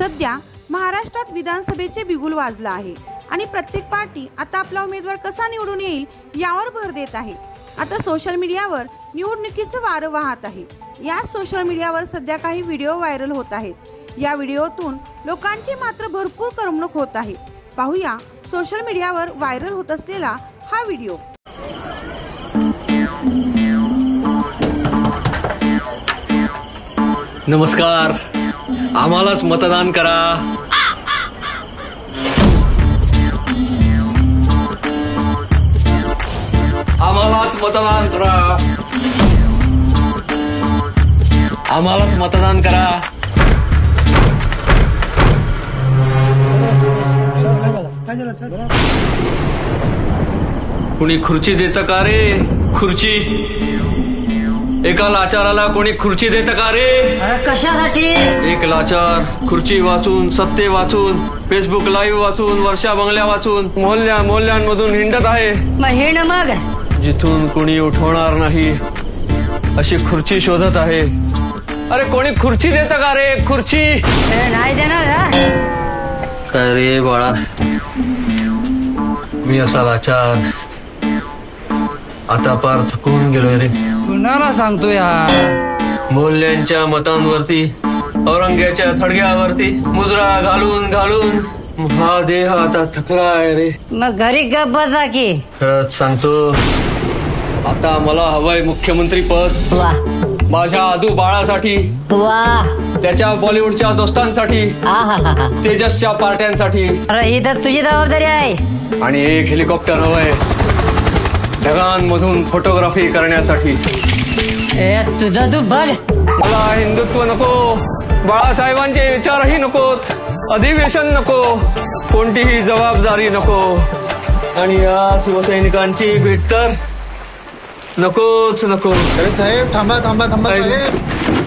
सध्या महाराष्ट्रात विधानसभेचे बिगुल वाजलं आहे. आणि प्रत्येक पार्टी आता आपला उमेदवार कसा निवडून येईल यावर भर देत आहे. आता सोशल मीडियावर निवडणुकीचं वारं वाहत आहे. याच सोशल मीडियावर सध्या काही व्हिडिओ व्हायरल होत आहेत. या व्हिडिओतून लोकांची मात्र भरपूर करमणूक होत आहे. पाहूया सोशल मीडियावर व्हायरल होत असलेला हा व्हिडिओ नमस्कार. आम्हालाच मतदान करा. आम्हालाच मतदान करा. आम्हालाच मतदान करा. कुणी खुर्ची देतं का रे? खुर्ची? एका लाचाराला कोणी खुर्ची देतं का रे? कशासाठी? एक लाचार खुर्ची वाचून सत्ते वाचून फेसबुक लाईव्ह वाचून वर्षा बंगल्या वाचून मोहल्ल्या मोहल्ल्यांमधून हिंडत आहे. मग हे न मग? जिथून कुणी उठवणार नाही अशी खुर्ची शोधत आहे. अरे कोणी खुर्ची देतं का रे? खुर्ची! हे नाही देणार? काय रे बाळा? मी असा लाचार. आता पार थकून गेलोय रे. कुणाला सांगतो यार मोल्यांच्या मतांवरती औरंग्याच्या थडग्यावरती मुजरा घालून घालून हा देह आता थकला आहे रे. मग घरी गप बसा की. खरंच सांगतो आता मला हवंय मुख्यमंत्री पद. वा. माझ्या आदू बाळासाठी वा. त्याच्या बॉलिवूडच्या दोस्तांसाठी. तेजसच्या पार्ट्यांसाठी. अरे ही तर तुझी जबाबदारी आहे. आणि एक हेलिकॉप्टर हवंय. ढगांमधून फोटोग्राफी करण्यासाठी. ए तुझं तू बघ. मला हिंदुत्व नको. बाळासाहेबांचे विचारही नकोत अधिवेशन नको. कोणतीही जबाबदारी नको. आणि या शिवसैनिकांची भेट तर नकोच नको. अरे साहेब थांबा थांबा थांबा साहेब. साहेब.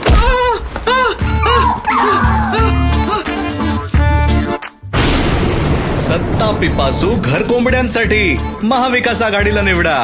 सत्ता पिपासू घर कोंबड्यांसाठी महाविकास आघाडीला निवडा.